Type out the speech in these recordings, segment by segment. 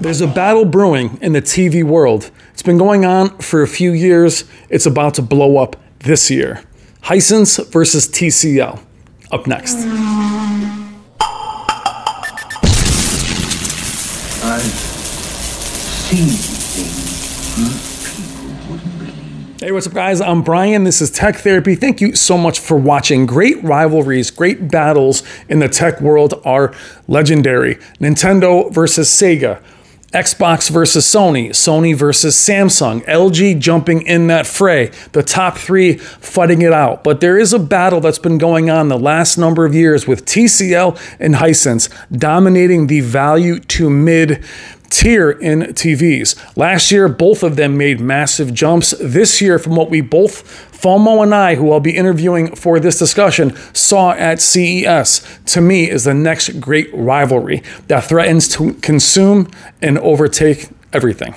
There's a battle brewing in the TV world. It's been going on for a few years. It's about to blow up this year. Hisense versus TCL. Up next. I've seen things you people wouldn't believe. Hey, what's up, guys? I'm Brian. This is Tech Therapy. Thank you so much for watching. Great rivalries, great battles in the tech world are legendary. Nintendo versus Sega. Xbox versus Sony, Sony versus Samsung, LG jumping in that fray, the top three fighting it out. But there is a battle that's been going on the last number of years with TCL and Hisense dominating the value to mid tier in TVs. Last year, both of them made massive jumps. This year, from what we both, FOMO and I, who I'll be interviewing for this discussion, saw at CES, to me is the next great rivalry that threatens to consume and overtake everything.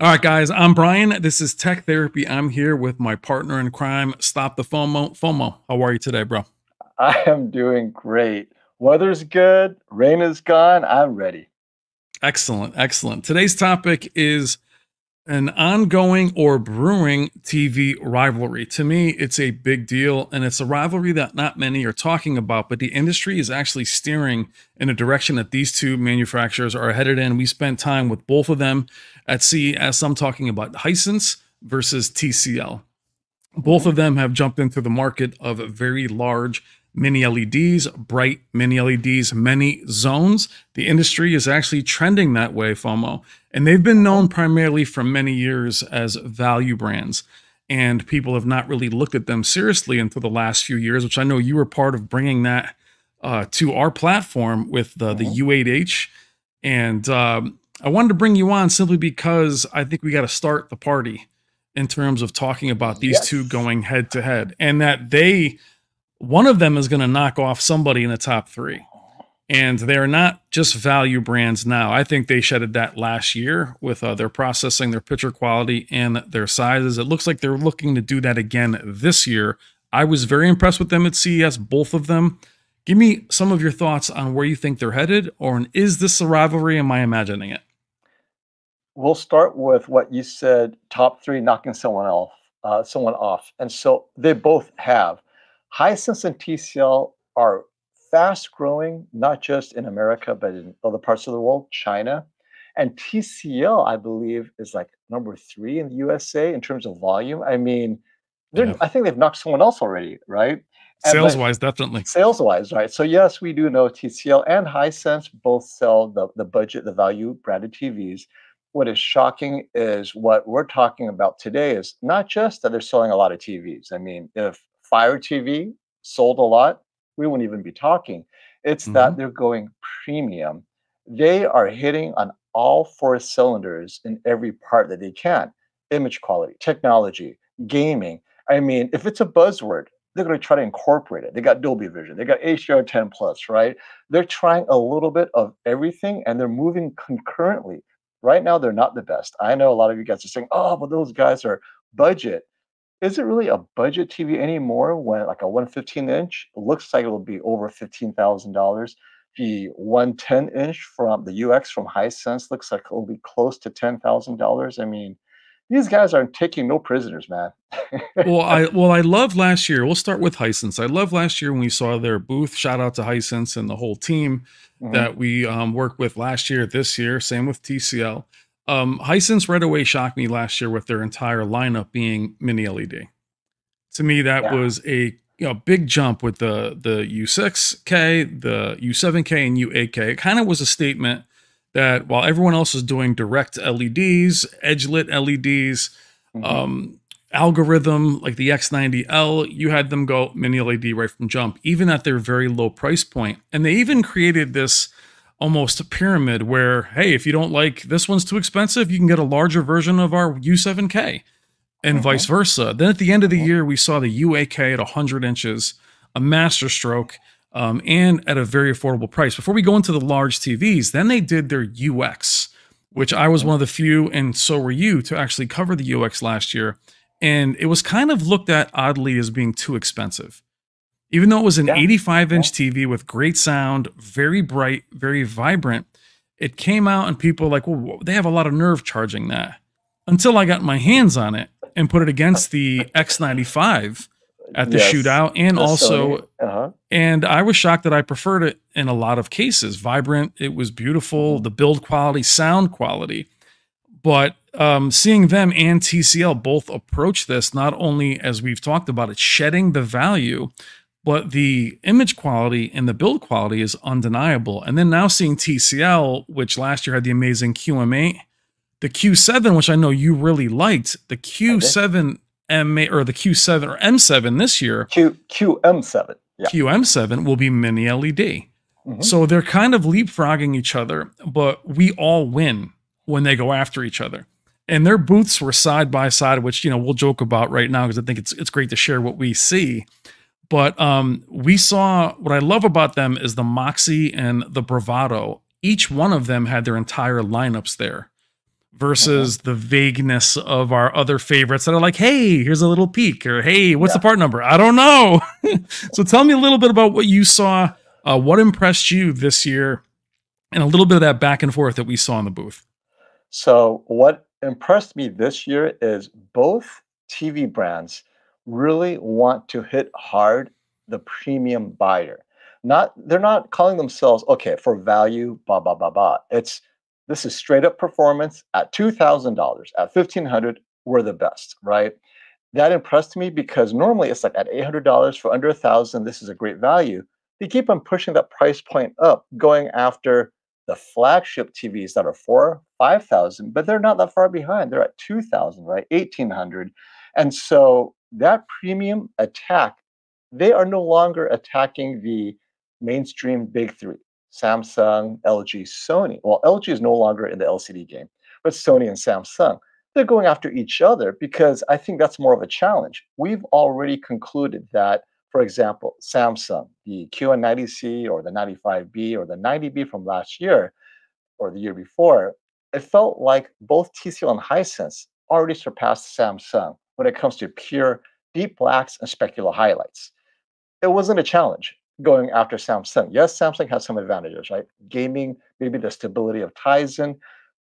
All right, guys, I'm Brian. This is Tech Therapy. I'm here with my partner in crime, Stop the FOMO. FOMO, how are you today, bro? I am doing great. Weather's good, rain is gone. I'm ready. Excellent, excellent. Today's topic is an ongoing or brewing TV rivalry. To me, it's a big deal, and it's a rivalry that not many are talking about, but the industry is actually steering in a direction that these two manufacturers are headed in. We spent time with both of them at CES. I'm talking about Hisense versus TCL. Both of them have jumped into the market of very large mini LEDs, bright mini LEDs, many zones. The industry is actually trending that way, FOMO. And they've been known primarily for many years as value brands. And people have not really looked at them seriously until the last few years, which I know you were part of bringing that uh, to our platform with the, the U8H. And um, I wanted to bring you on simply because I think we got to start the party in terms of talking about these Yes. two going head to head and that they one of them is going to knock off somebody in the top three. And they're not just value brands now. I think they shedded that last year with uh, their processing, their picture quality, and their sizes. It looks like they're looking to do that again this year. I was very impressed with them at CES, both of them. Give me some of your thoughts on where you think they're headed, or is this a rivalry? Am I imagining it? We'll start with what you said top three knocking someone off, uh, someone off. And so they both have. Hisense and TCL are fast growing, not just in America, but in other parts of the world, China. And TCL, I believe, is like number three in the USA in terms of volume. I mean, Yeah. I think they've knocked someone else already, right? And Sales like- wise, definitely. sales wise, right? So yes, we do know TCL and Hisense both sell the, the budget, the value branded TVs. What is shocking is what we're talking about today is not just that they're selling a lot of TVs. I mean, if Fire TV sold a lot, we wouldn't even be talking. It's that mm-hmm. they're going premium. They are hitting on all four cylinders in every part that they can. Image quality, technology, gaming. I mean, if it's a buzzword, they're going to try to incorporate it. They got Dolby Vision, they got HDR 10 plus, right? They're trying a little bit of everything and they're moving concurrently. Right now, they're not the best. I know a lot of you guys are saying, oh, but those guys are budget. Is it really a budget TV anymore when like a 115 inch looks like it'll be over $15,000? The 110 inch from the UX from Hisense looks like it'll be close to $10,000. I mean, these guys aren't taking no prisoners, man. well, I well, I love last year. We'll start with Hisense. I love last year when we saw their booth. Shout out to Hisense and the whole team Mhm. that we um, worked with last year. This year, same with TCL. Um, Hisense right away shocked me last year with their entire lineup being mini LED. To me, that Yeah. was a you know big jump with the the U6K, the U7K, and U8K. It kind of was a statement that while everyone else is doing direct LEDs, edge lit LEDs, Mhm. um, algorithm like the X90L, you had them go mini LED right from jump, even at their very low price point. And they even created this almost a pyramid where, hey, if you don't like this one's too expensive, you can get a larger version of our U7K and Mhm. vice versa. Then at the end of the year, we saw the U8K at 100 inches, a master stroke, um, and at a very affordable price. Before we go into the large TVs, then they did their UX, which I was one of the few, and so were you, to actually cover the UX last year. And it was kind of looked at oddly as being too expensive. Even though it was an Yeah, 85 inch TV with great sound, very bright, very vibrant, it came out and people were like, well, they have a lot of nerve charging that. Until I got my hands on it and put it against the X95 at the Yes, shootout and the also uh-huh. and I was shocked that I preferred it in a lot of cases. Vibrant, it was beautiful, the build quality, sound quality. But um, seeing them and TCL both approach this, not only as we've talked about it, shedding the value, but the image quality and the build quality is undeniable. And then now seeing TCL, which last year had the amazing QM8, the Q7, which I know you really liked, the Q7 M8 or the Q7 or M7 this year Q QM7. Yeah. QM7 will be mini LED. Mhm. So they're kind of leapfrogging each other, but we all win when they go after each other. And their booths were side by side, which you know we'll joke about right now because I think it's it's great to share what we see. But um, we saw what I love about them is the moxie and the bravado. Each one of them had their entire lineups there, versus the vagueness of our other favorites that are like, "Hey, here's a little peek," or "Hey, what's the part number?" I don't know. so tell me a little bit about what you saw, uh, what impressed you this year, and a little bit of that back and forth that we saw in the booth. So what impressed me this year is both TV brands really want to hit hard the premium buyer. Not they're not calling themselves okay for value, blah blah blah blah. It's this is straight up performance at two thousand dollars, at fifteen hundred, we're the best, right? That impressed me because normally it's like at eight hundred dollars for under a thousand, this is a great value. They keep on pushing that price point up, going after the flagship TVs that are four, five thousand, but they're not that far behind. They're at two thousand, right? Eighteen hundred, and so that premium attack, they are no longer attacking the mainstream big three: Samsung, LG, Sony. Well, LG is no longer in the LCD game, but Sony and Samsung. They're going after each other because I think that's more of a challenge. We've already concluded that for example, Samsung, the QN90C or the 95B or the 90B from last year or the year before, it felt like both TCL and Hisense already surpassed Samsung when it comes to pure deep blacks and specular highlights. It wasn't a challenge going after Samsung. Yes, Samsung has some advantages, right? Gaming, maybe the stability of Tizen,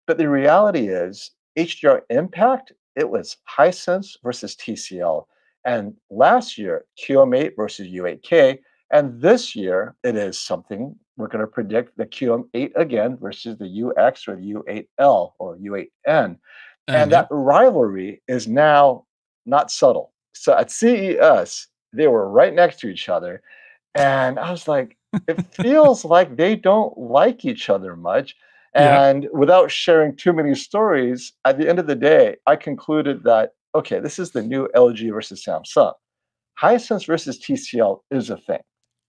but the reality is HDR impact, it was Hisense versus TCL. And last year, QM8 versus U8K. And this year, it is something we're going to predict the QM8 again versus the UX or the U8L or U8N. And, And that rivalry is now not subtle. So at CES, they were right next to each other. And I was like, it feels like they don't like each other much. Yeah. And without sharing too many stories, at the end of the day, I concluded that okay, this is the new LG versus Samsung. Hisense versus TCL is a thing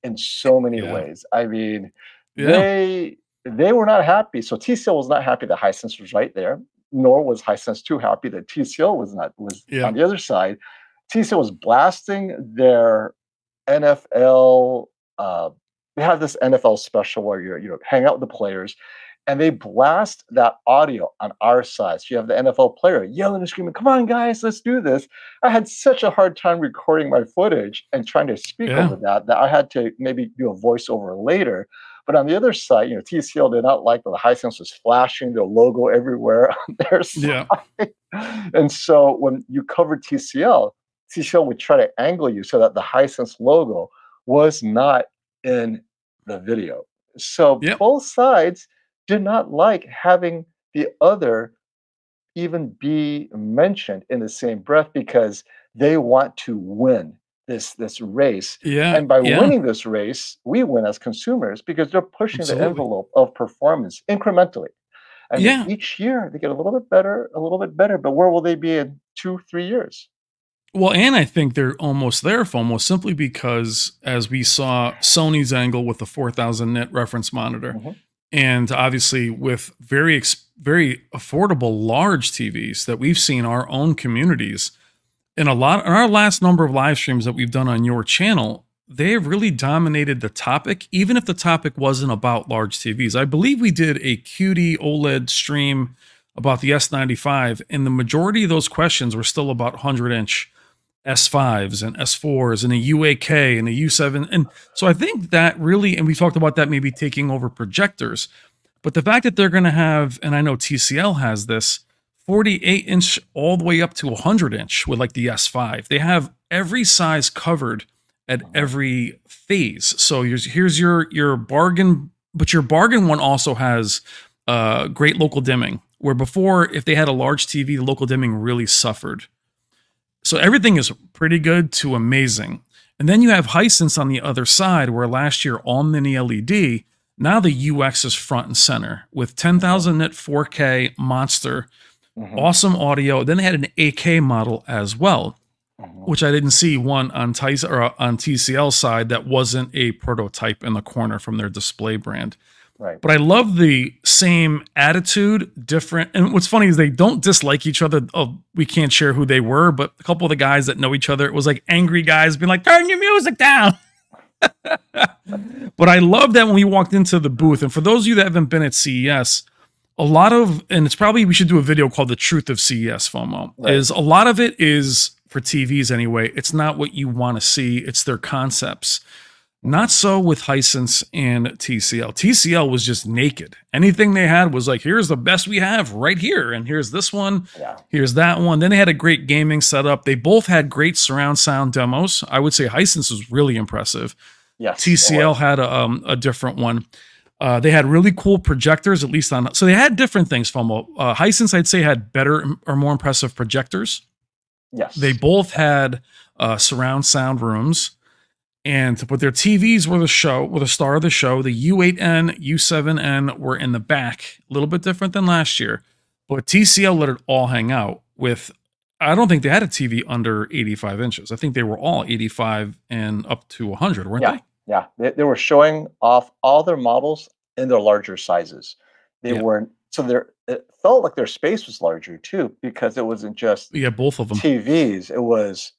in so many Yeah. ways. I mean, yeah, they they were not happy. So TCL was not happy that Hisense was right there, nor was Hisense too happy that TCL was not was Yeah. on the other side. TCL was blasting their NFL. Uh, they have this NFL special where you you know hang out with the players, and they blast that audio on our side. So you have the NFL player yelling and screaming, "Come on, guys, let's do this!" I had such a hard time recording my footage and trying to speak Yeah. over that that I had to maybe do a voiceover later. But on the other side, you know, TCL did not like that the Hisense was flashing their logo everywhere on their side. yeah, And so when you covered TCL, TCL would try to angle you so that the Hisense logo was not in the video. So Yep. both sides did not like having the other even be mentioned in the same breath because they want to win this this race yeah. and by yeah. winning this race, we win as consumers because they're pushing Absolutely. the envelope of performance incrementally. And Yeah. each year they get a little bit better, a little bit better. But where will they be in two, three years? Well, and I think they're almost there, FOMO, simply because as we saw Sony's angle with the 4000 nit reference monitor, Mhm. and obviously with very very affordable large TVs that we've seen our own communities in a lot in our last number of live streams that we've done on your channel, they have really dominated the topic, even if the topic wasn't about large TVs. I believe we did a QD OLED stream about the S95, and the majority of those questions were still about 100 inch S5s and S4s and a U8K and a U7. And so I think that really, and we talked about that maybe taking over projectors, But the fact that they're going to have, and I know TCL has this 48 inch all the way up to 100 inch with like the S5, they have every size covered at every phase. So here's here's your your bargain, but your bargain one also has uh, great local dimming. Where before, if they had a large TV, the local dimming really suffered. So everything is pretty good to amazing. And then you have Hisense on the other side, where last year all mini LED. Now the UX is front and center with 10,000 nit 4K monster, Mhm. awesome audio. Then they had an 8K model as well Mhm. which I didn't see one on Tice or on TCL side that wasn't a prototype in the corner from their display brand. Right. But I love the same attitude, different. And what's funny is they don't dislike each other. Oh, we can't share who they were, but a couple of the guys that know each other, it was like angry guys being like, "Turn your music down." but I love that when we walked into the booth, and for those of you that haven't been at CES, a lot of, and it's probably we should do a video called "The Truth of CES." FOMO Right. is a lot of it is for TVs anyway. It's not what you want to see; it's their concepts. Not so with Hisense and TCL. TCL was just naked. Anything they had was like, here's the best we have right here, and here's this one, Yeah. here's that one. Then they had a great gaming setup. They both had great surround sound demos. I would say Hisense was really impressive. Yes. TCL had a, um, a different one. Uh, they had really cool projectors, at least on. So they had different things. FOMO. Uh, Hisense, I'd say, had better or more impressive projectors. Yes. They both had uh, surround sound rooms, and but their TVs were the show, were the star of the show. The U8N, U7N were in the back, a little bit different than last year. But TCL let it all hang out with. I don't think they had a TV under 85 inches. I think they were all 85 and up to 100, weren't Yeah. they? Yeah, they, they were showing off all their models in their larger sizes. They Yeah. weren't so their it felt like their space was larger too because it wasn't just Yeah, both of them. TVs. It was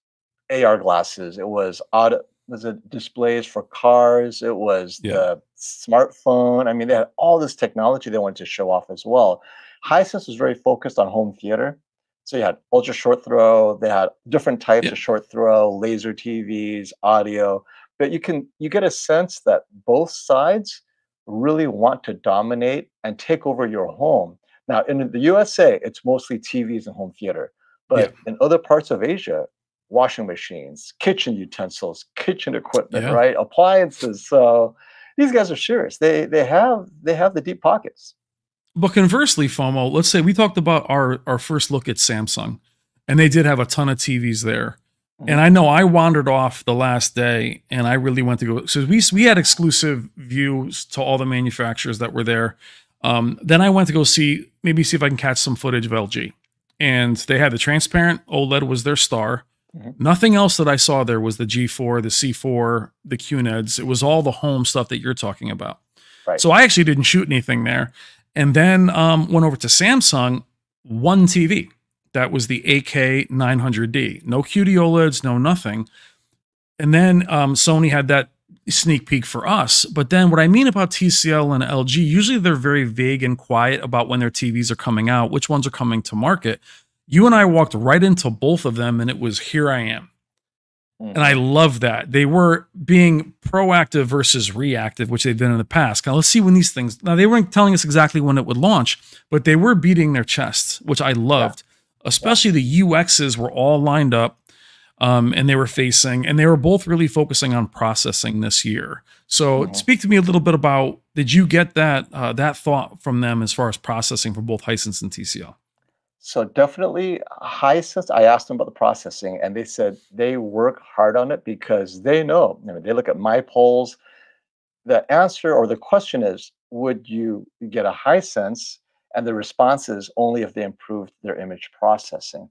AR glasses. It was auto was it displays for cars. It was Yeah. the smartphone. I mean, they had all this technology they wanted to show off as well. Hisense was very focused on home theater. So you had ultra short throw. They had different types Yeah. of short throw, laser TVs, audio. But you can you get a sense that both sides really want to dominate and take over your home. Now, in the USA, it's mostly TVs and home theater. But in other parts of Asia, washing machines, kitchen utensils, kitchen equipment, Yeah. right? Appliances. So these guys are serious. They they have they have the deep pockets. But conversely, FOMO, let's say we talked about our, our first look at Samsung, and they did have a ton of TVs there. And I know I wandered off the last day and I really went to go. So we, we had exclusive views to all the manufacturers that were there. Um, then I went to go see, maybe see if I can catch some footage of LG. And they had the transparent OLED was their star. Mhm. Nothing else that I saw there was the G4, the C4, the QNEDs. It was all the home stuff that you're talking about. Right. So I actually didn't shoot anything there. And then um, went over to Samsung, one TV. That was the 8K 900D. No QD OLEDs, no nothing. And then um, Sony had that sneak peek for us. But then what I mean about TCL and LG, usually they're very vague and quiet about when their TVs are coming out, which ones are coming to market. You and I walked right into both of them, and it was here I am. And I love that. They were being proactive versus reactive, which they've been in the past. Now, let's see when these things, now they weren't telling us exactly when it would launch, but they were beating their chests, which I loved. Especially the UXs were all lined up um, and they were facing, and they were both really focusing on processing this year. So, Mhm. speak to me a little bit about did you get that uh, that thought from them as far as processing for both Hisense and TCL? So definitely Hisense. I asked them about the processing, and they said they work hard on it because they know. They look at my polls. The answer or the question is, would you get a Hisense? And the response is only if they improved their image processing.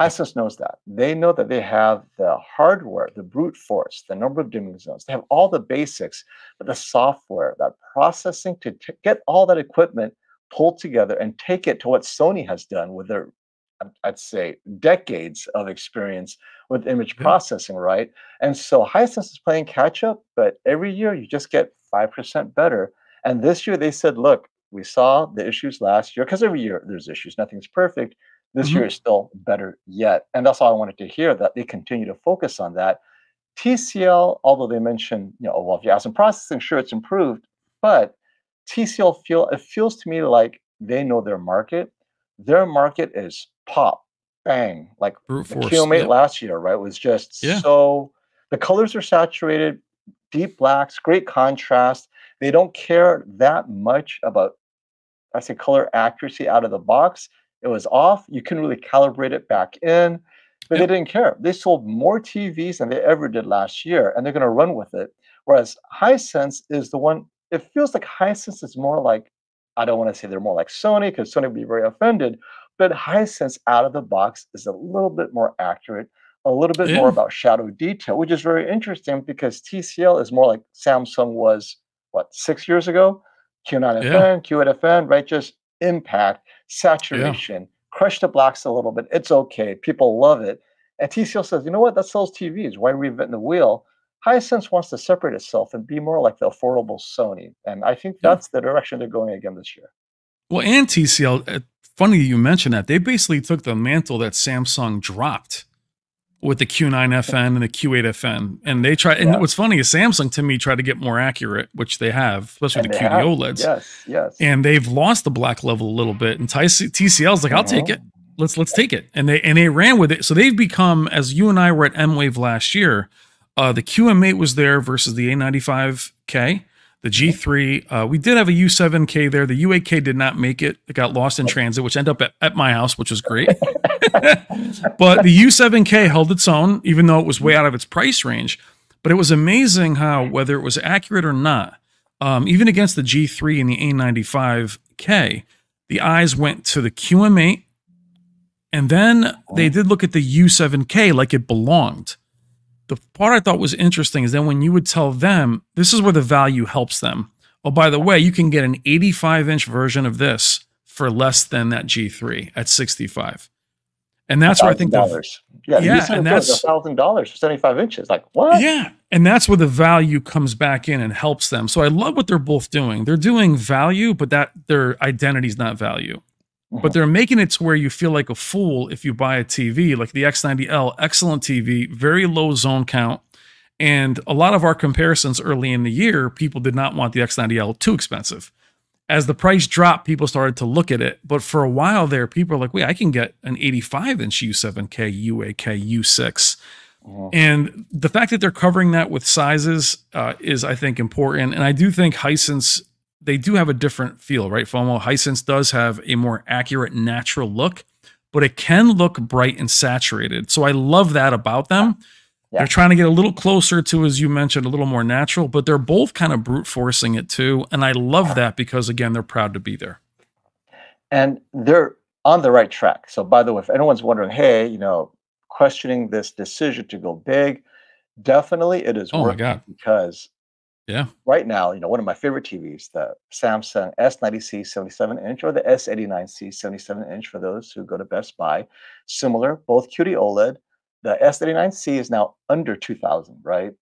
Hisense knows that. They know that they have the hardware, the brute force, the number of dimming zones. They have all the basics, but the software, that processing to t- get all that equipment pulled together and take it to what Sony has done with their, I'd say, decades of experience with image Yeah. processing, right? And so Hisense is playing catch up, but every year you just get 5% better. And this year they said, look, we saw the issues last year, because every year there's issues, nothing's perfect. This Mhm. year is still better yet. And that's all I wanted to hear that they continue to focus on that. TCL, although they mentioned, you know, well, if you have some processing, sure, it's improved, but TCL feel it feels to me like they know their market. Their market is pop, bang, like Brute the force. QM8 Yep. last year, right? Was just Yeah. so the colors are saturated, deep blacks, great contrast. They don't care that much about I say color accuracy out of the box. It was off. You couldn't really calibrate it back in, but Yep. they didn't care. They sold more TVs than they ever did last year, and they're going to run with it. Whereas Hisense is the one. It feels like Hisense is more like I don't want to say they're more like Sony because Sony would be very offended, but Hisense out of the box is a little bit more accurate, a little bit more about shadow detail, which is very interesting because TCL is more like Samsung was what six years ago. Q9 Yeah. FN, Q8 FN, right? Just impact, saturation, crush the blacks a little bit. It's okay. People love it. And TCL says, you know what? That sells TVs. Why reinvent the wheel? Hisense wants to separate itself and be more like the affordable Sony. And I think Yeah. that's the direction they're going again this year. Well, and TCL, uh, funny you mentioned that. They basically took the mantle that Samsung dropped with the Q9 FN and the Q8 FN. And they try. and Yeah. what's funny is Samsung to me tried to get more accurate, which they have, especially And the QD have. OLEDs. Yes, yes. And they've lost the black level a little bit. And TC TCL's like, I'll take Mhm. it. Let's let's take it. And they and they ran with it. So they've become, as you and I were at M Wave last year, uh, the QM8 was there versus the A95K. The G3, uh, we did have a U7K there. The U8K did not make it. It got lost in transit, which ended up at, at my house, which was great. but the U7K held its own, even though it was way out of its price range. But it was amazing how, whether it was accurate or not, um, even against the G3 and the A95K, the eyes went to the QM8, and then they did look at the U7K like it belonged. The part I thought was interesting is then when you would tell them, this is where the value helps them. Oh, by the way, you can get an 85 inch version of this for less than that G3 at 65. And that's where I think dollars. Yeah, Yeah, and that's- a thousand dollars for seventy-five inches. Like what? Yeah. And that's where the value comes back in and helps them. So I love what they're both doing. They're doing value, but that their identity is not value. But Mhm. they're making it to where you feel like a fool if you buy a TV like the X90L, excellent TV, very low zone count. And a lot of our comparisons early in the year, people did not want the X90L too expensive. As the price dropped, people started to look at it. But for a while there, people are like, wait, I can get an 85 inch U7K, U8K, U6. Mhm. And the fact that they're covering that with sizes uh, is, I think, important. And I do think Hisense, they do have a different feel, right? FOMO, Hisense does have a more accurate, natural look, but it can look bright and saturated. So I love that about them. Yeah. They're trying to get a little closer to, as you mentioned, a little more natural, but they're both kind of brute forcing it too. And I love that because, again, they're proud to be there. and they're on the right track. So, by the way, if anyone's wondering, hey, you know, questioning this decision to go big, definitely it is Oh working because Yeah. right now, you know, one of my favorite TVs, the Samsung S90C 77 inch or the S89C 77 inch for those who go to Best Buy, similar, both QD OLED. The S89C is now under 2000, right?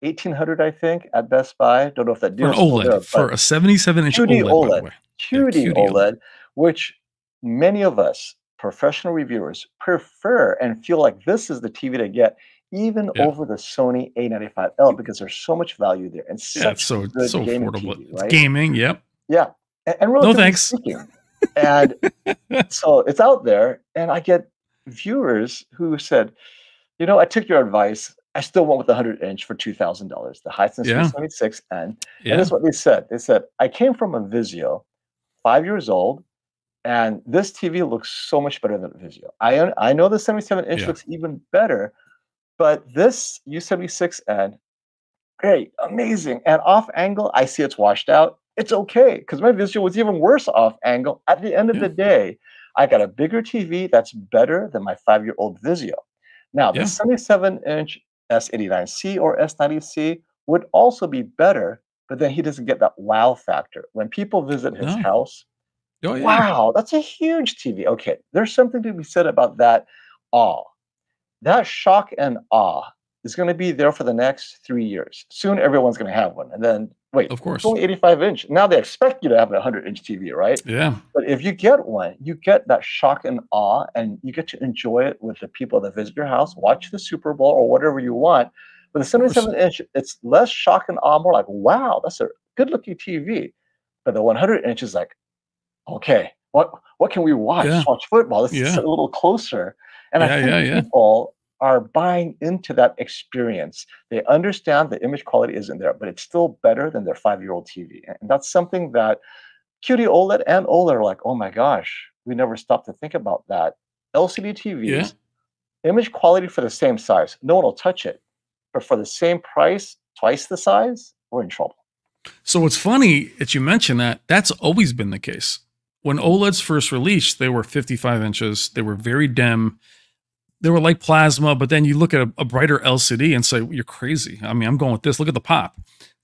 1800, I think, at Best Buy. Don't know if that For deal an OLED, there, for a 77 inch QD OLED, OLED. way. Yeah, QD QD OLED, OLED. which many of us professional reviewers prefer and feel like this is the TV to get even Yeah. over the Sony A95L because there's so much value there and Yeah, such it's so, good so gaming affordable. TV, It's right? gaming, yep. Yeah, and, and relatively thanks. speaking, and so it's out there, and I get viewers who said, you know, I took your advice. I still went with the 100 inch for two thousand dollars, the Hisense Yeah. 76 N. Yeah. And this is what they said. They said, I came from a Vizio, five years old, and this TV looks so much better than a Vizio. I I know the 77 inch Yeah. looks even better, but this U76N, great, amazing. And off angle, I see it's washed out. It's okay because my Vizio was even worse off angle. At the end of Yeah. the day, I got a bigger TV that's better than my five year old Vizio. Now, Yeah. the 77 inch S89C or S90C would also be better, but then he doesn't get that wow factor. When people visit his No. house, Oh, yeah. wow, that's a huge TV. Okay, there's something to be said about that awe. That shock and awe is going to be there for the next three years. Soon, everyone's going to have one. And then, wait, Of course. it's only 85 inch. Now they expect you to have a 100 inch TV, right? Yeah. But if you get one, you get that shock and awe, and you get to enjoy it with the people that visit your house, watch the Super Bowl or whatever you want. But the 77 inch, it's less shock and awe, more like, wow, that's a good looking TV. But the 100 inch is like, okay, what what can we watch? Yeah. Watch football. Let's Yeah. a little closer. And I think yeah, yeah. people are buying into that experience. They understand the image quality isn't there, but it's still better than their five-year-old TV. And that's something that QD OLED and OLED are like, oh my gosh, we never stopped to think about that. LCD TVs, image quality for the same size, no one will touch it. But for the same price, twice the size, we're in trouble. So it's funny that you mention that. That's always been the case. When OLEDs first released, they were 55 inches. They were very dim. They were like plasma, but then you look at a, a brighter LCD and say, "You're crazy." I mean, I'm going with this. Look at the pop.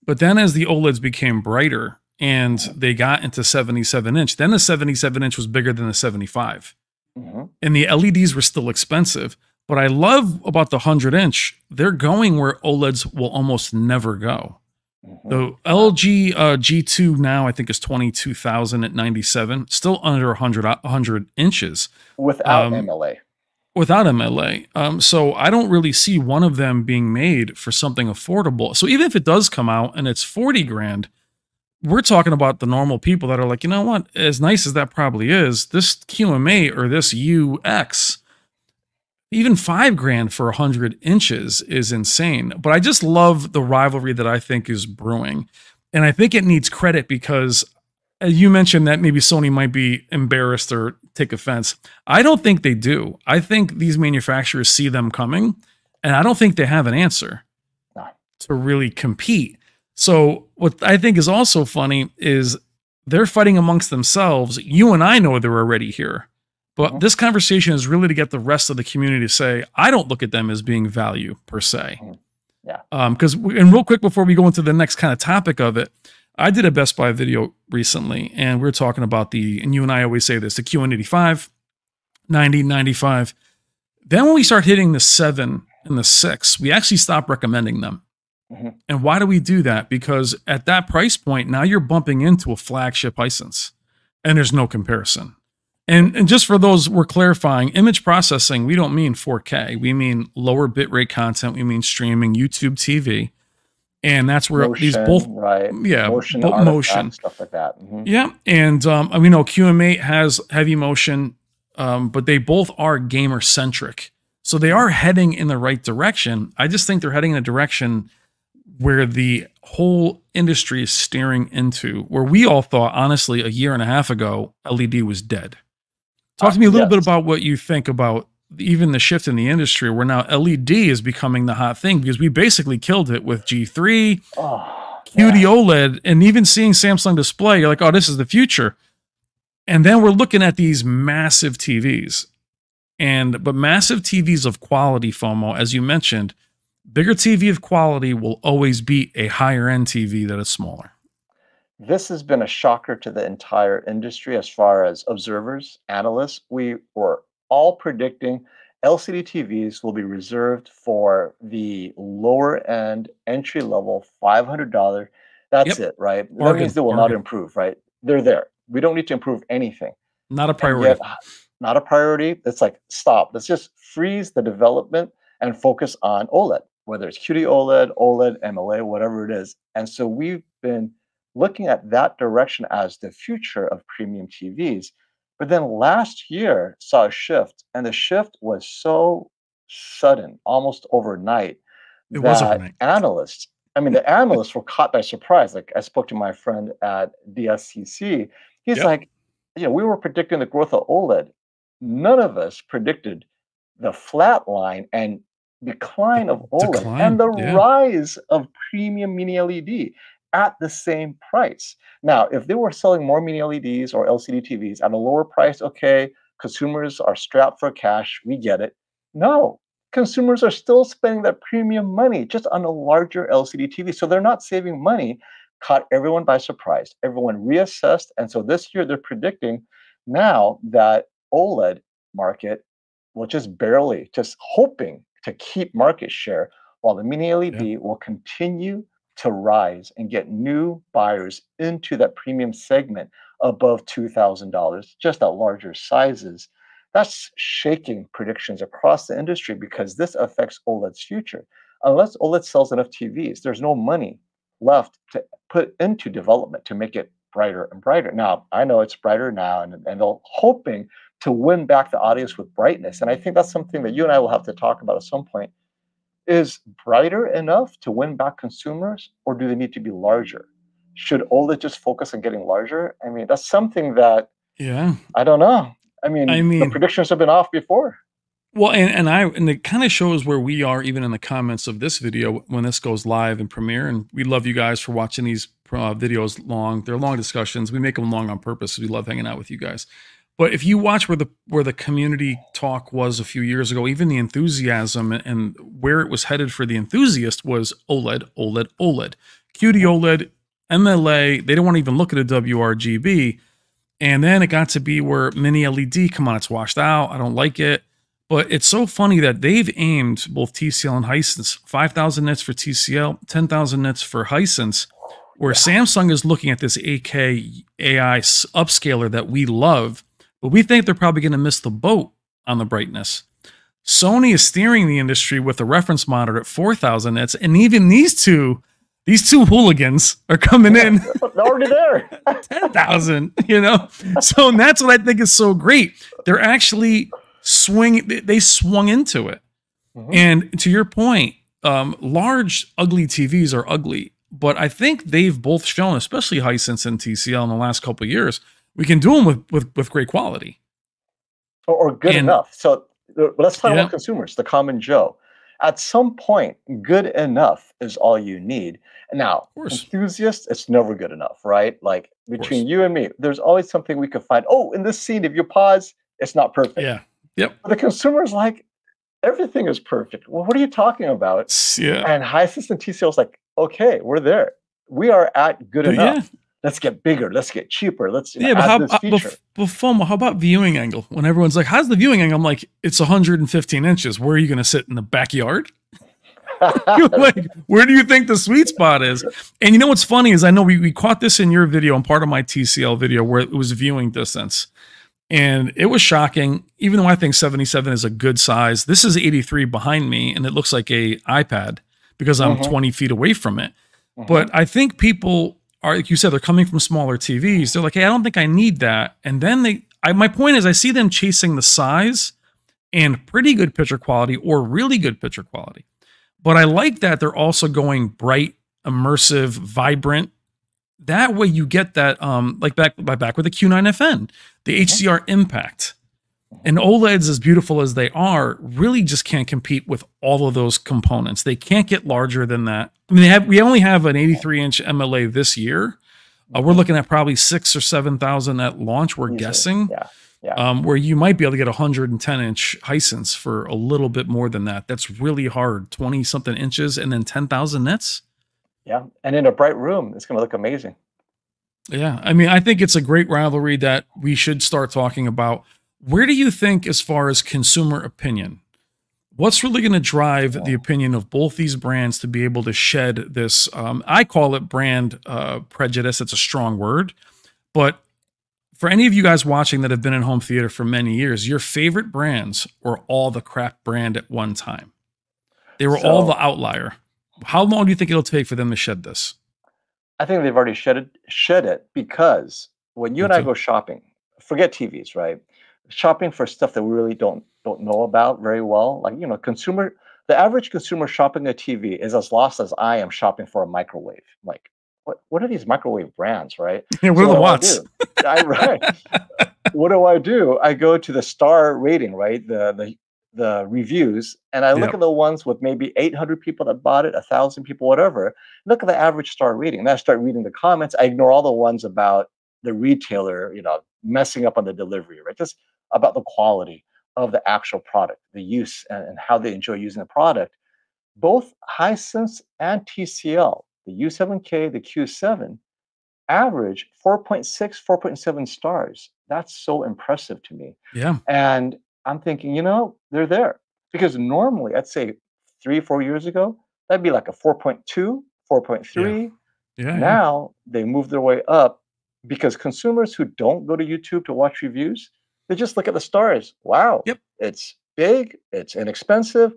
But then as the OLEDs became brighter and they got into 77 inch, then the 77 inch was bigger than the 75 Mhm. and the LEDs were still expensive. What I love about the 100 inch, they're going where OLEDs will almost never go. Mhm. The LG uh, G2 now, I think, is 22,000 at 97, still under 100, 100 inches Without um, MLA. Without MLA. Um, so I don't really see one of them being made for something affordable. So even if it does come out and it's 40 grand, we're talking about the normal people that are like, you know what, as nice as that probably is, this QM8 or this UX, even five grand for 100 inches is insane. But I just love the rivalry that I think is brewing. And I think it needs credit because you mentioned that maybe Sony might be embarrassed or take offense. I don't think they do. I think these manufacturers see them coming, and I don't think they have an answer No. to really compete. So, what I think is also funny is they're fighting amongst themselves. You and I know they're already here. But Mhm. this conversation is really to get the rest of the community to say, I don't look at them as being value per se. Mhm. Yeah. Um, because and real quick before we go into the next kind of topic of it, I did a Best Buy video recently, and we are talking about the, and you and I always say this, the QN85, 90, 95. Then when we start hitting the seven and the six, we actually stop recommending them. Mhm. And why do we do that? Because at that price point, now you're bumping into a flagship Hisense and there's no comparison. And, and just for those, we're clarifying image processing, we don't mean 4K. We mean lower bitrate content. We mean streaming, YouTube TV. And that's where these both right? yeah, motion, motion. stuff like that. Mhm. Yeah, and um, we know QM8 has heavy motion, um, but they both are gamer centric, so they are heading in the right direction. I just think they're heading in a direction where the whole industry is steering into, where we all thought, honestly, a year and a half ago, LED was dead. Talk to me a little bit about what you think about even the shift in the industry, where now LED is becoming the hot thing because we basically killed it with G3, Oh, QD yeah. OLED, and even seeing Samsung display, you're like, oh, this is the future. And then we're looking at these massive TVs. And but massive TVs of quality, FOMO, as you mentioned, bigger TV of quality will always beat a higher end TV that is smaller. This has been a shocker to the entire industry as far as observers, analysts. We were all predicting LCD TVs will be reserved for the lower end, entry level, $500. That's Yep. it, right? That means they will not improve, right? They're there. We don't need to improve anything. Not a priority. yet, not a priority. It's like stop. Let's just freeze the development and focus on OLED, whether it's QD OLED, OLED, MLA, whatever it is. And so we've been looking at that direction as the future of premium TVs. But then last year saw a shift, and the shift was so sudden, almost overnight, It was overnight. analysts, I mean, the analysts were caught by surprise. Like I spoke to my friend at DSCC. He's Yep. like, you know, we were predicting the growth of OLED. None of us predicted the flat line and decline of OLED decline, and the yeah. rise of premium mini LED at the same price. Now, if they were selling more mini LEDs or LCD TVs at a lower price, okay, consumers are strapped for cash. We get it. No, consumers are still spending that premium money just on a larger LCD TV. So they're not saving money. Caught everyone by surprise. Everyone reassessed. And so this year they're predicting now that OLED market will just barely, just hoping to keep market share while the mini LED will continue to rise and get new buyers into that premium segment above $2,000, just at larger sizes. That's shaking predictions across the industry because this affects OLED's future. Unless OLED sells enough TVs, there's no money left to put into development to make it brighter and brighter. Now, I know it's brighter now, and, and they're hoping to win back the audience with brightness. And I think that's something that you and I will have to talk about at some point. Is brighter enough to win back consumers, or do they need to be larger? Should all OLED just focus on getting larger? I mean, that's something that Yeah. I don't know. I mean, I the predictions have been off before. Well, and, and I and it kind of shows where we are even in the comments of this video when this goes live and premiere. And we love you guys for watching these uh, videos long. They're long discussions. We make them long on purpose. We love hanging out with you guys. But if you watch where the where the community talk was a few years ago, even the enthusiasm and where it was headed for the enthusiast was OLED, OLED, OLED, QD OLED, MLA. They don't want to even look at a WRGB. And then it got to be where mini LED, come on, it's washed out. I don't like it. But it's so funny that they've aimed both TCL and Hisense 5,000 nits for TCL, 10,000 nits for Hisense, where Samsung is looking at this 8K AI upscaler that we love, but we think they're probably going to miss the boat on the brightness. Sony is steering the industry with a reference monitor at 4,000 nits, and even these two, these two hooligans are coming in They're already there. 10,000, you know? So and that's what I think is so great. They're actually swing they- swung into it. Mhm. And to your point, um, large ugly TVs are ugly, but I think they've both shown, especially Hisense and TCL in the last couple of years, we can do them with with, with great quality. or, or good And- enough. So let's talk Yeah. about consumers, the common Joe. At some point, good enough is all you need. Now, enthusiasts, it's never good enough, right? Like between you and me, there's always something we could find. Oh, in this scene, if you pause, it's not perfect. Yeah. Yep. But the consumer's like, everything is perfect. Well, what are you talking about? Yeah. And Hisense and TCL's like, okay, we're there. We are at good But yeah. Let's get bigger. Let's get cheaper. Let's you know, Yeah, but how this feature. bef- before how about viewing angle? When everyone's like, "How's the viewing angle?" I'm like, "It's 115 inches. Where are you going to sit in the backyard?" like, where do you think the sweet spot is? And you know what's funny is I know we, we caught this in your video and part of my TCL video where it was viewing distance. And it was shocking, even though I think 77 is a good size. This is 83 behind me, and it looks like a iPad because I'm Mhm. 20 feet away from it. Mhm. But I think people are, like you said, they're coming from smaller TVs. They're like, hey, I don't think I need that. And then they, I, my point is, I see them chasing the size and pretty good picture quality or really good picture quality. But I like that they're also going bright, immersive, vibrant. That way you get that, um, like back by back with the Q9FN, the HDR impact. And OLEDs, as beautiful as they are, really just can't compete with all of those components. They can't get larger than that. I mean, they have we only have an 83 inch MLA this year. Uh, we're looking at probably six or seven thousand at launch. We're Easily. guessing Yeah. Yeah. um, where you might be able to get a 110 inch Hisense for a little bit more than that. That's really hard. 20 something inches and then 10,000 nits. Yeah. And in a bright room, it's going to look amazing. Yeah. I mean, I think it's a great rivalry that we should start talking about. Where do you think, as far as consumer opinion, what's really going to drive the opinion of both these brands to be able to shed this? Um, I call it brand uh, prejudice. It's a strong word. But for any of you guys watching that have been in home theater for many years, your favorite brands were all the crap brand at one time. They were all the outlier. How long do you think it'll take for them to shed this? I think they've already shed it, shed it because when you and I go shopping, forget TVs, right? Shopping for stuff that we really don't don't know about very well, like you know, consumer. The average consumer shopping a TV is as lost as I am shopping for a microwave. Like, what what are these microwave brands, right? Yeah, what So are the do I do? I, right. what do I do? I go to the star rating, right? The the the reviews, and I look Yep. at the ones with maybe 800 people that bought it, a thousand people, whatever. Look at the average star rating. And I start reading the comments. I ignore all the ones about the retailer, you know, messing up on the delivery, right? Just about the quality of the actual product, the use, and, and how they enjoy using the product. Both Hisense and TCL, the U7K, the Q7, average 4.6, 4.7 stars. That's so impressive to me. Yeah. And I'm thinking, you know, they're there. Because normally, I'd say three, four years ago, that'd be like a 4.2, 4.3. Yeah. yeah. Now they move their way up because consumers who don't go to YouTube to watch reviews, they just look at the stars. Wow. Yep. It's big, it's inexpensive.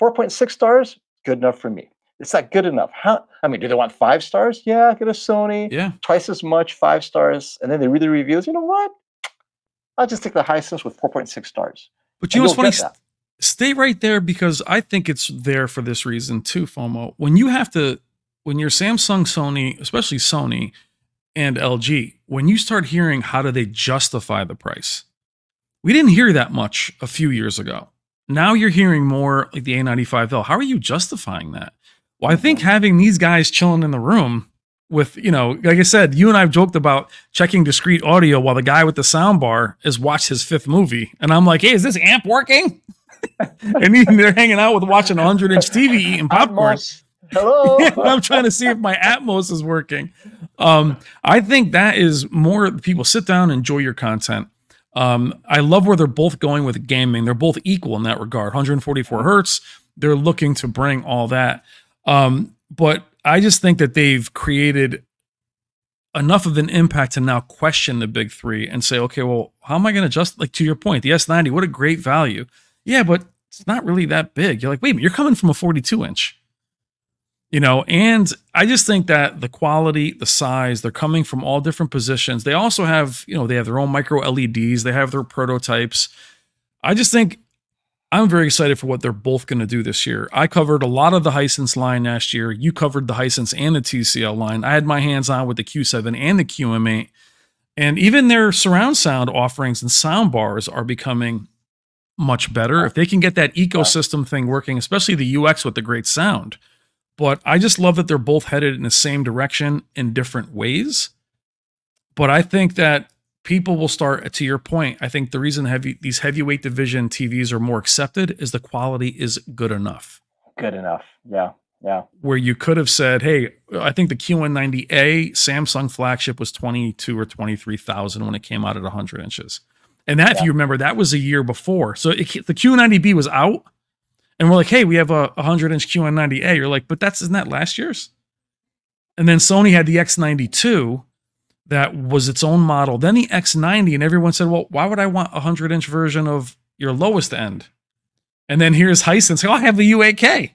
4.6 stars, good enough for me. It's not good enough. How? I mean, do they want five stars? Yeah, get a Sony. Yeah. Twice as much, five stars, and then they read the reviews. You know what? I'll just take the Hisense with 4.6 stars. But you know what's funny? that. Stay right there because I think it's there for this reason too, FOMO. When you have to, when you're Samsung, Sony, especially Sony and LG, when you start hearing how do they justify the price, we didn't hear that much a few years ago. Now you're hearing more like the A95L. How are you justifying that? Well, I think having these guys chilling in the room with, you know, like I said, you and I have joked about checking discrete audio while the guy with the sound bar has watched his fifth movie. And I'm like, hey, is this amp working? and even they're hanging out with watching a 100 inch TV eating popcorn. Atmos, Hello. I'm trying to see if my Atmos is working. Um, I think that is more people sit down, enjoy your content. Um, I love where they're both going with gaming. They're both equal in that regard. 144 hertz. They're looking to bring all that. Um, but I just think that they've created enough of an impact to now question the big three and say, okay, well, how am I going to just like to your point, the S90, what a great value. Yeah, but it's not really that big. You're like, wait, minute, you're coming from a 42 inch you know and i just think that the quality the size they're coming from all different positions. They also have you know they have their own micro leds they have their prototypes. I just think i'm very excited for what they're both going to do this year. I covered a lot of the hisense line last year. You covered the hisense and the tcl line. I had my hands on with the q7 and the qm8 and even their surround sound offerings and sound bars are becoming much better. If they can get that ecosystem thing working especially the ux with the great sound but I just love that they're both headed in the same direction in different ways. But I think that people will start to your point. I think the reason heavy these heavyweight division TVs are more accepted is the quality is good enough. Good enough. Yeah. Yeah. Where you could have said, "Hey, I think the Q190A Samsung flagship was 22 or 23,000 when it came out at 100 inches." And that if you remember, that was a year before. So it, the Q90B was out and we're like, hey, we have a 100 inch Q190A. You're like, but that's isn't that last year's? And then Sony had the X92 that was its own model. Then the X90, and everyone said, well, why would I want a 100 inch version of your lowest end? And then here's Hisense. saying, Oh, I have the U8K.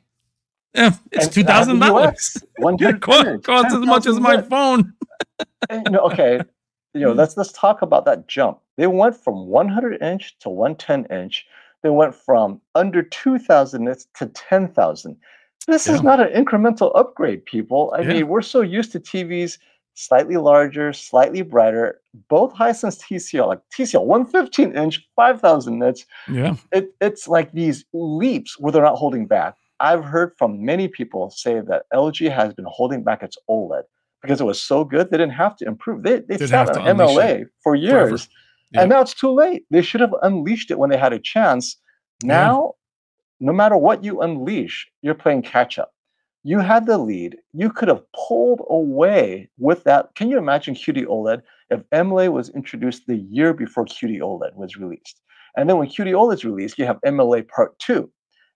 Yeah, it's And two thousand dollars. One It costs, as much as my phone. know, okay, you know, let's let's talk about that jump. They went from 100 inch to 110 inch. They went from under 2,000 nits to 10,000. This Yeah. is not an incremental upgrade, people. I Yeah. mean, we're so used to TVs slightly larger, slightly brighter. Both Hisense TCL, like TCL 115 inch, 5,000 nits. Yeah, It, it's like these leaps where they're not holding back. I've heard from many people say that LG has been holding back its OLED because it was so good they didn't have to improve. They they Didn't sat have to on MLA for forever. Yep. and now it's too late. They should have unleashed it when they had a chance. Yeah. Now, no matter what you unleash, you're playing catch up. You had the lead. You could have pulled away with that. Can you imagine QD OLED if MLA was introduced the year before QD OLED was released? And then when QD OLED is released, you have MLA Part 2.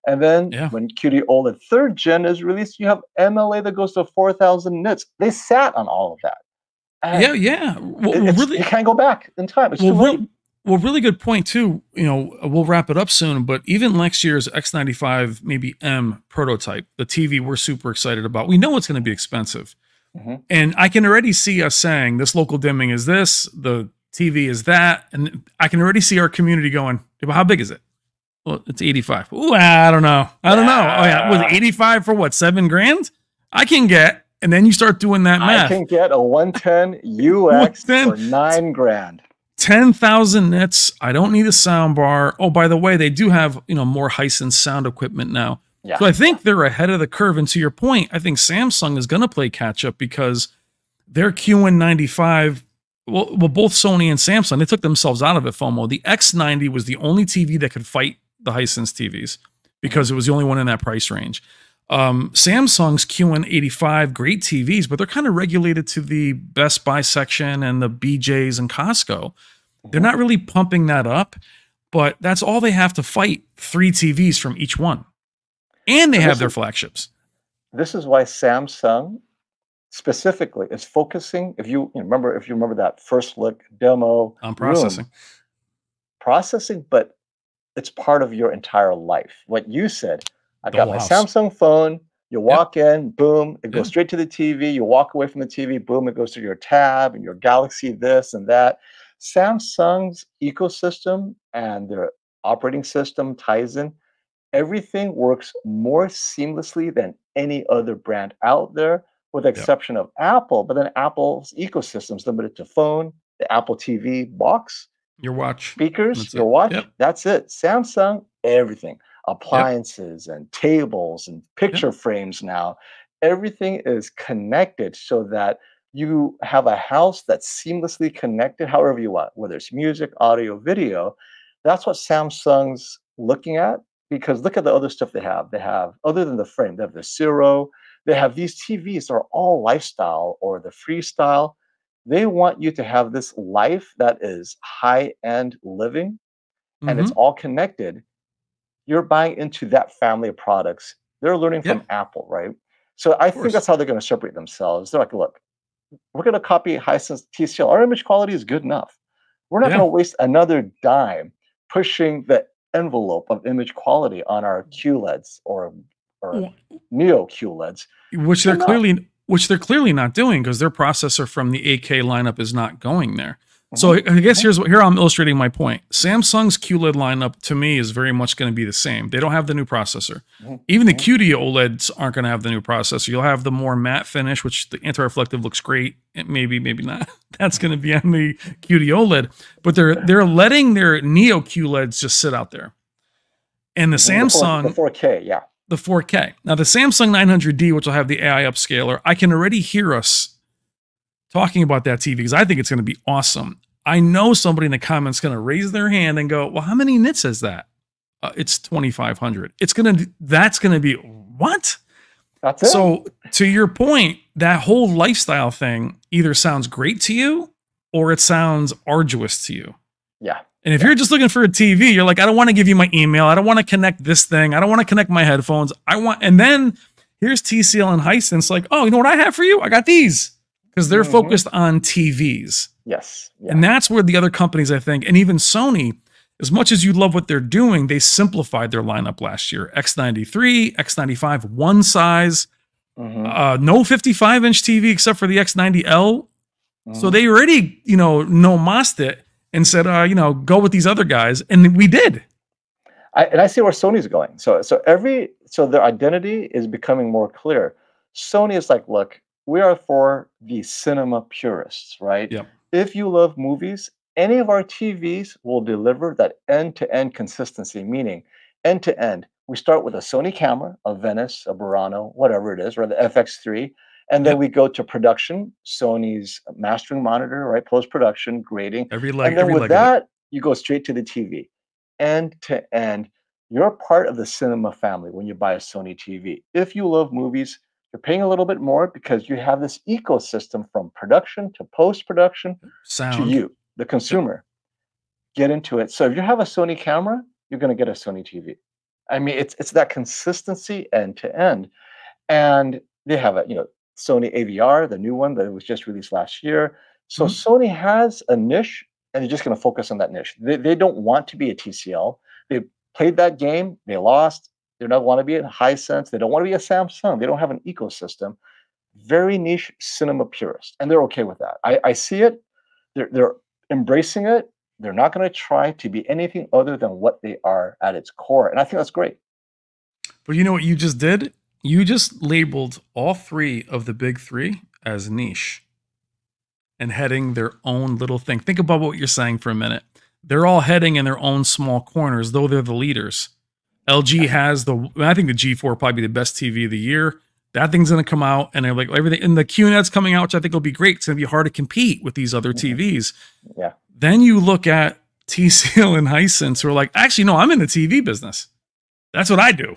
And then Yeah. when QD OLED third gen is released, you have MLA that goes to 4,000 nits. They sat on all of that. And yeah, yeah. Well, it- really, you can't go back in time. It's well, too real- late. well, really good point too. You know, we'll wrap it up soon, but even next year's X95, maybe M prototype, the TV we're super excited about. We know it's going to be expensive, Mhm. and I can already see us saying this local dimming is this, the TV is that, and I can already see our community going, "Yeah, but how big is it? Well, it's 85. Ooh, I don't know. I don't know. Oh yeah, was 85 for what? Seven grand? I can get, and then you start doing that math. I can get a 110 UX 110. for nine grand. 10,000 nits. I don't need a sound bar. Oh, by the way, they do have, you know, more Hisense sound equipment now. Yeah. So I think they're ahead of the curve. And to your point, I think Samsung is going to play catch up because their Q195, well, well, both Sony and Samsung, they took themselves out of it, FOMO. The X90 was the only TV that could fight the Hisense TVs because it was the only one in that price range. Um, Samsung's QN85, great TVs, but they're kind of regulated to the Best Buy section and the BJ's and Costco. They're not really pumping that up, but that's all they have to fight three TVs from each one. And they So have their is- flagships. This is why Samsung specifically is focusing. If you, you know, remember, if you remember that first look demo on room, processing. processing, but it's part of your entire life. What you said, I The got my house. Samsung phone. You walk in, boom, it goes Yeah. straight to the TV. You walk away from the TV, boom, it goes to your tab and your Galaxy, this and that. Samsung's ecosystem and their operating system ties in. Everything works more seamlessly than any other brand out there, with the Yep. exception of Apple. But then Apple's ecosystem is limited to phone, the Apple TV box, Your watch. speakers, That's your it. watch. Yep. That's it. Samsung, everything. Appliances and tables and picture frames now. Everything is connected so that you have a house that's seamlessly connected however you want, whether it's music, audio, video. That's what Samsung's looking at because look at the other stuff they have. They have, other than the frame, they have the Zero. They have these TVs that are all lifestyle or the freestyle they want you to have this life that is high end living and it's Mhm. all connected. You're buying into that family of products. They're learning Yeah. from Apple, right? So I think that's how they're going to separate themselves. They're like, look, we're going to copy Hisense TCL. Our image quality is good enough. We're not Yeah. going to waste another dime pushing the envelope of image quality on our mm. QLEDs or or Well, Neo QLEDs. which they're They're clearly which they're clearly not doing because their processor from the 8K lineup is not going there. So I I guess here's what here I'm illustrating my point. Samsung's QLED lineup to me is very much going to be the same. They don't have the new processor. Mhm. Even the QD OLEDs aren't going to have the new processor. You'll have the more matte finish, which the anti-reflective looks great. It maybe, maybe not. That's going to be on the QD OLED. But they're they're letting their Neo QLEDs just sit out there. And the Samsung, the 4K, yeah. the 4K. Now, the Samsung 900D, which will have the AI upscaler, I can already hear us talking about that TV because I think it's going to be awesome. I know somebody in the comments going to raise their hand and go, "Well, how many nits is that?" Uh, it's 2500. It's going to that's going to be what? That's it. So, to your point, that whole lifestyle thing either sounds great to you or it sounds arduous to you. yeah. And if you're just looking for a TV, you're like, I don't want to give you my email. I don't want to connect this thing. I don't want to connect my headphones. I want, and then here's TCL and Hisense like, oh, you know what I have for you? I got these because they're Mhm. focused on TVs. Yes. Yeah. And that's where the other companies, I think, and even Sony, as much as you love what they're doing, they simplified their lineup last year. X93, X95, one size, Mhm, uh, no 55 inch TV except for the X90L. So mhm. they already, you know, no mossed it and said, uh, you know, go with these other guys. And we did. I, and I see where Sony's going. So so every so their identity is becoming more clear. Sony is like, look, we are for the cinema purists, right? Yep. If you love movies, any of our TVs will deliver that end-to-end consistency, meaning end to end. We start with a Sony camera, a Venice, a Burano, whatever it is, or the FX3, and then Yep. we go to production, Sony's mastering monitor, right? Post-production, grading, Every leg, and then every with that, you go straight to the TV, end to end. You're part of the cinema family when you buy a Sony TV. If you love movies, you're paying a little bit more because you have this ecosystem from production to post production to you, the consumer. Get into it. So if you have a Sony camera, you're going to get a Sony TV. I mean, it's it's that consistency end to end, and they have a you know Sony AVR, the new one that was just released last year. So Mhm. Sony has a niche, and they're just going to focus on that niche. They they don't want to be a TCL. They played that game, they lost. They don't want to be a Hisense. They don't want to be a Samsung. They don't have an ecosystem. Very niche cinema purist, and they're okay with that. I, I see it. They're they're embracing it. They're not going to try to be anything other than what they are at its core, and I think that's great. But you know what you just did? You just labeled all three of the big three as niche and heading their own little thing. Think about what you're saying for a minute. They're all heading in their own small corners, though they're the leaders. LG has the, I think the G4 probably be the best TV of the year. That thing's going to come out, and they're like everything. And the QNet's coming out, which I think will be great. It's going to be hard to compete with these other Mhm. TVs. Yeah. Then you look at TCL and Hisense, who are like, actually, no, I'm in the TV business. That's what I do.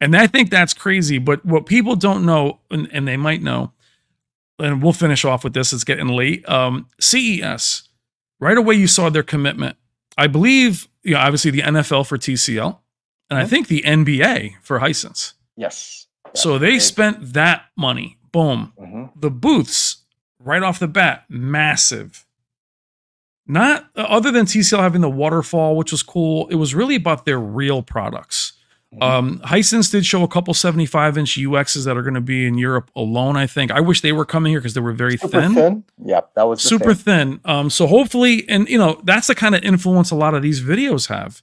And I think that's crazy. But what people don't know, and, and they might know, and we'll finish off with this, it's getting late. Um, CES, right away, you saw their commitment. I believe, you know, obviously the NFL for TCL, and I think the NBA for Hisense. Yes. So they spent that money. Boom hmm the booths right off the bat massive not uh, other than tcl having the waterfall which was cool it was really about their real products Mhm. Um, Hisense did show a couple 75 inch UXs that are going to be in Europe alone. I think. I wish they were coming here because they were very Super thin, thin. Yep, that was super thing. thin. Um, so hopefully, and you know, that's the kind of influence a lot of these videos have.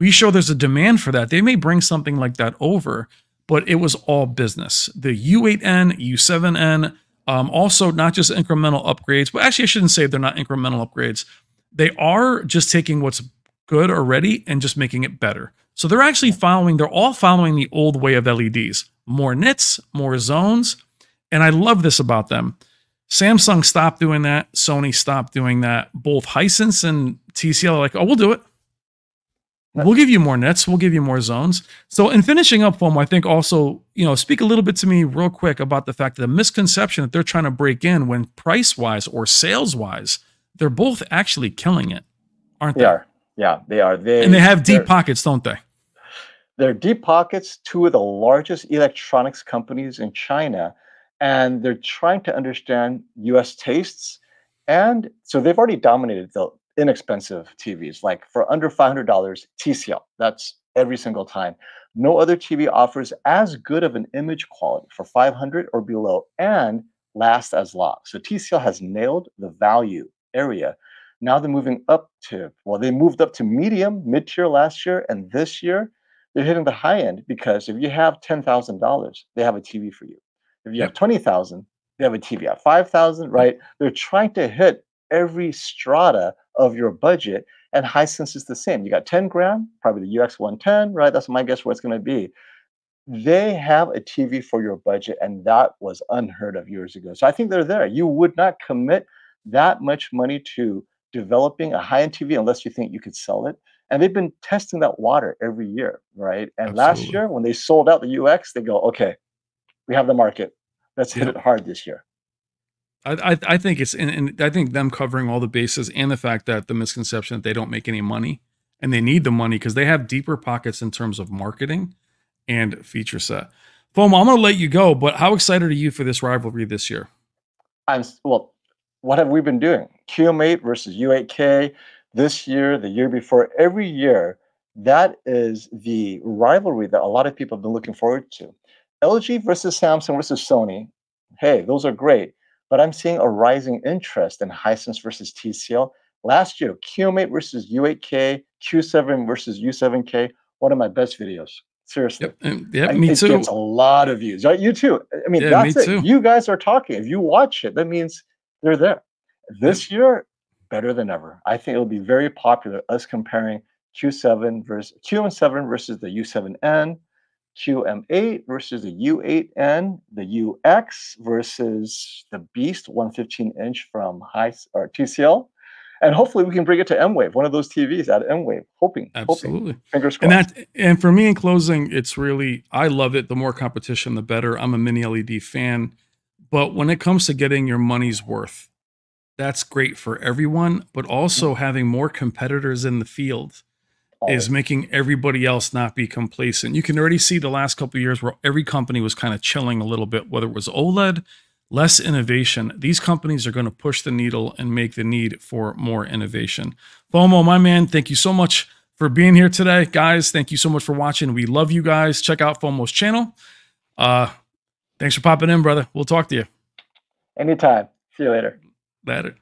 We show there's a demand for that. They may bring something like that over, but it was all business. The U8N, U7N, um, also not just incremental upgrades, but actually, I shouldn't say they're not incremental upgrades. They are just taking what's good already and just making it better. So they're actually following, they're all following the old way of LEDs more nits, more zones. And I love this about them. Samsung stopped doing that. Sony stopped doing that. Both Hisense and TCL are like, oh, we'll do it. We'll give you more nits. We'll give you more zones. So, in finishing up, FOMO, I think also, you know, speak a little bit to me real quick about the fact that the misconception that they're trying to break in when price wise or sales wise, they're both actually killing it, aren't they? They are. Yeah, they are. They And they have deep pockets, don't they? They're deep pockets, two of the largest electronics companies in China, and they're trying to understand US tastes. And so they've already dominated the inexpensive TVs, like for under $500, TCL. That's every single time. No other TV offers as good of an image quality for 500 or below and last as long. So TCL has nailed the value area. Now they're moving up to, well, they moved up to medium, mid tier last year, and this year they're hitting the high end because if you have ten thousand dollars, they have a TV for you. If you have twenty thousand, they have a TV. At five thousand, right? They're trying to hit every strata of your budget, and Hisense is the same. You got ten grand, probably the UX one ten, right? That's my guess where it's going to be. They have a TV for your budget, and that was unheard of years ago. So I think they're there. You would not commit that much money to developing a high-end TV unless you think you could sell it and they've been testing that water every year, right? And last year, when they sold out the UX, they go, okay, we have the market. Let's hit it hard this year. I, I, think it's, and, and I think them covering all the bases and the fact that the misconception that they don't make any money and they need the money because they have deeper pockets in terms of marketing and feature set. FOMO, I'm going to let you go, but how excited are you for this rivalry this year? I'm well. What have we been doing? QM8 versus U8K this year, the year before. Every year, that is the rivalry that a lot of people have been looking forward to. LG versus Samsung versus Sony. Hey, those are great, but I'm seeing a rising interest in Hisense versus TCL. Last year, QM8 versus U8K, Q7 versus U7K. One of my best videos. Seriously. Yep. yep I- me it too. gets a lot of views. You too. I mean, Yeah, me that's too. it. You guys are talking. If you watch it, that means they're there. This year, better than ever. I think it'll be very popular. Us comparing Q7 versus QM7 versus the U7N, QM8 versus the U8N, the UX versus the Beast 115 inch from high or TCL. And hopefully we can bring it to M Wave, one of those TVs at M Wave. Hoping, hoping. Absolutely. Fingers And crossed. that, and for me in closing, it's really, I love it. The more competition, the better. I'm a mini LED fan. But when it comes to getting your money's worth, that's great for everyone. But also mm-hmm. having more competitors in the field is making everybody else not be complacent. You can already see the last couple of years where every company was kind of chilling a little bit, whether it was OLED, less innovation. These companies are going to push the needle and make the need for more innovation. FOMO, my man, thank you so much for being here today. Guys, thank you so much for watching. We love you guys. Check out FOMO's channel. Uh, thanks for popping in, brother. We'll talk to you Anytime. See you later. later.